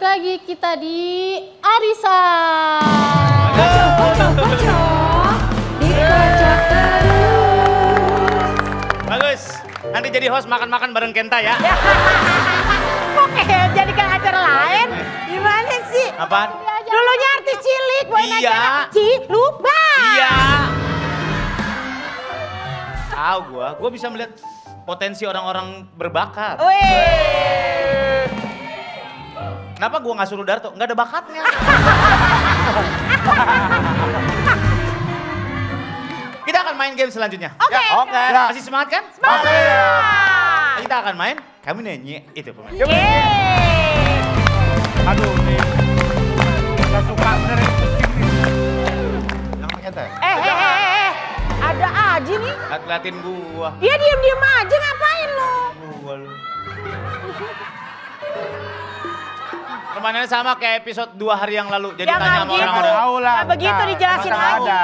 balik lagi kita di. Dikocok terus. Bagus. Nanti jadi host makan-makan bareng Kenta ya. Oke, jadi ke acara lain? Gimana sih? Apaan? Dulunya artis cilik, buat Iya. acara Ciluba. Iya. Tahu gua, gua bisa melihat potensi orang-orang berbakat. Wih. Kenapa gua nggak suruh Darto? Nggak ada bakatnya. Kita akan main game selanjutnya. Oke. Oke. Masih semangat kan? Semangat. Kita akan main, kami nyanyi, itu pemain. Yeay. Aduh, nih. Gak suka bener. Eh, eh, eh, eh, eh. Ada Aji nih. Lihat liatin gua. Dia diem-diem aja ngapain lo? Gua lu. Permainannya sama kayak episode 2 hari yang lalu. Jadi Jangan tanya sama gitu. orang-orang. Tahu lah, Nggak begitu dijelasin Masa lagi. ada?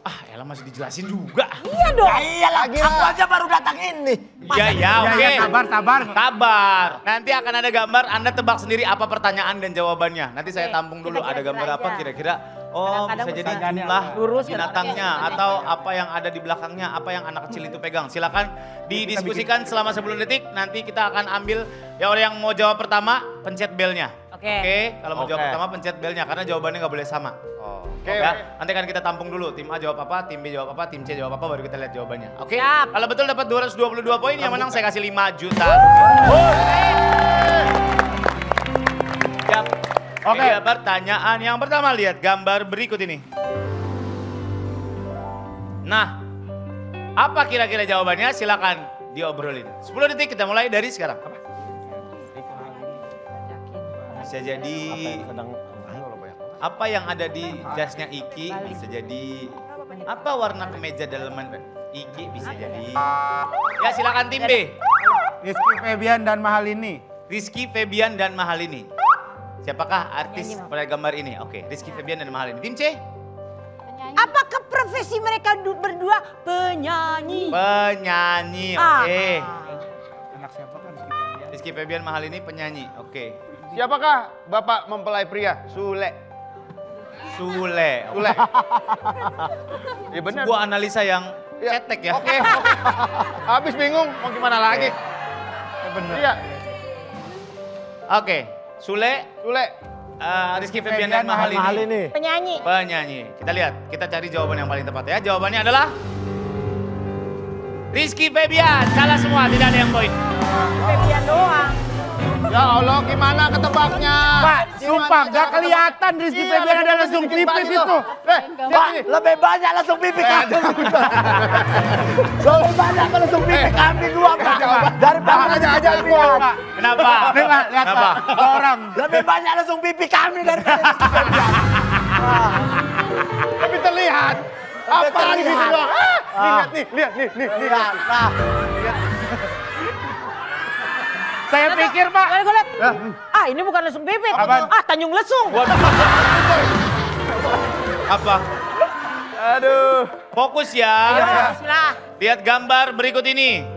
Ah, elah masih dijelasin juga. Iya dong. Iya lagi aku aja baru datang ini. Iya, iya, Ya, oke. ya, sabar, sabar. Sabar. Nanti akan ada gambar, Anda tebak sendiri apa pertanyaan dan jawabannya. Nanti saya tampung dulu ada gambar kira-kira apa aja. kira-kira. Oh, Kadang-kadang bisa jadi pertanyaannya jumlah? Lurus, binatangnya atau apa yang ada di belakangnya, apa yang anak kecil itu pegang. Silakan didiskusikan selama 10 detik. Nanti kita akan ambil ya orang yang mau jawab pertama pencet belnya. Oke. kalau mau jawab Oke. pertama pencet belnya karena jawabannya nggak boleh sama. Oke. Ya, nanti akan kita tampung dulu. Tim A jawab apa, tim B jawab apa, tim C jawab apa, baru kita lihat jawabannya. Oke? Siap. Kalau betul dapat 222 poin, yang menang saya kasih 5 juta. Siap. Oke. Oke, pertanyaan yang pertama lihat gambar berikut ini. Nah, apa kira-kira jawabannya? Silakan diobrolin. 10 detik kita mulai dari sekarang. Apa? Bisa jadi. Apa yang ada di jasnya Iki? Bisa jadi. Apa warna kemeja dalaman Iki? Bisa jadi. Ya silakan tim B. Rizky Febian dan Mahal ini. Rizky Febian dan Mahalini. Siapakah artis pada gambar ini? Oke Rizky Febian dan Mahalini. Tim C? Apakah profesi mereka du- berdua penyanyi? penyanyi Ah. oke Anak siapa kan Rizky Febian? Rizky Febian Mahalini penyanyi oke Siapakah Bapak mempelai pria? Sule. Sule Sule. Iya benar. sebuah analisa yang Iya. cetek ya Oke. oke. Habis bingung mau gimana lagi? bener. Iya. oke Sule Sule. eh, Rizky Febian dan Febian, Mahalini Mahalini. Penyanyi. Penyanyi. Kita lihat, kita cari jawaban yang paling tepat ya. Jawabannya adalah Rizky Febian. Salah semua, tidak ada yang poin. Febian doang. Ya Allah gimana ketebaknya? Pak, sumpah gak kelihatan? Rizky Iya, Febian ada langsung pipit itu. Eh, Pak, ini. lebih banyak langsung pipi kambing. lebih banyak langsung pipi kambing dua Pak. Daripada aja aja lihat. Kenapa? Pak, lihat Kenapa? Pak, orang. Lebih banyak langsung pipi kami daripada Rizky Febian. Lebih terlihat. Apaan gitu terlihat. doang? Ah, Lihat nih, lihat nih, nih, nih. Lihat, nah. Saya pikir Pak. Gue liat. Ah ini bukan lesung pipit. Apaan? Ah Tanjung Lesung. Apa? Aduh. Fokus ya. Ayo, Bismillah. Lihat gambar berikut ini.